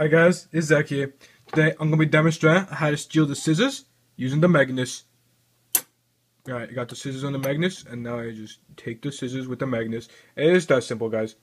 Hi guys, it's Zach here. Today I'm going to be demonstrating how to steal the scissors using the Magnus. Alright, I got the scissors on the Magnus, and now I just take the scissors with the Magnus. It is that simple, guys.